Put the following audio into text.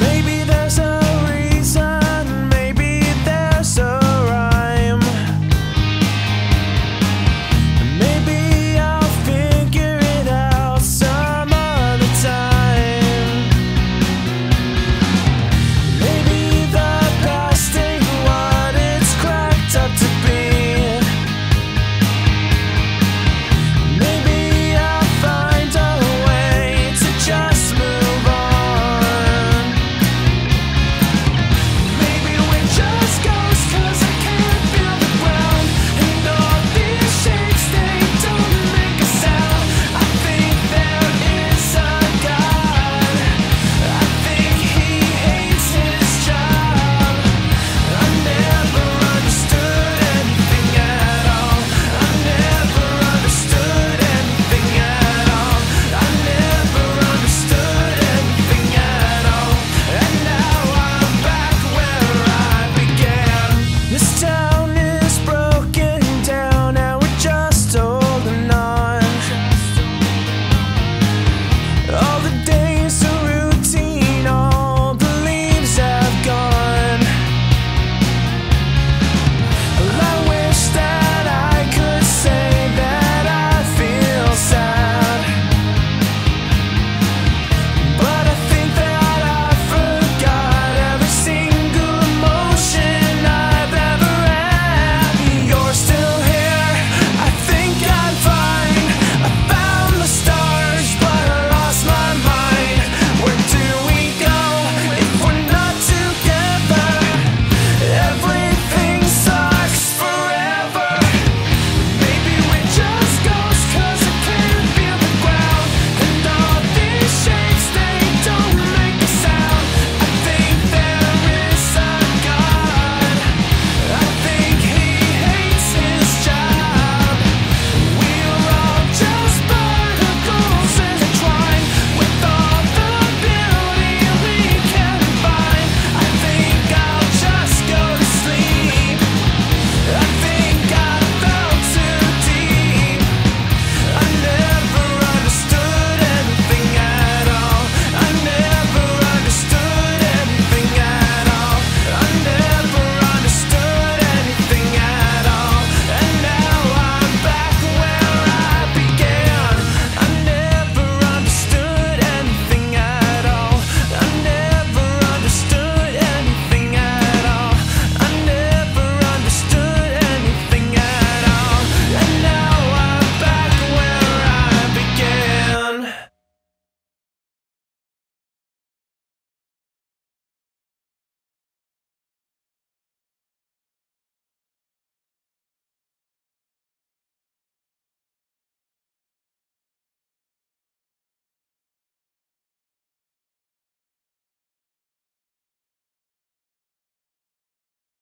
Maybe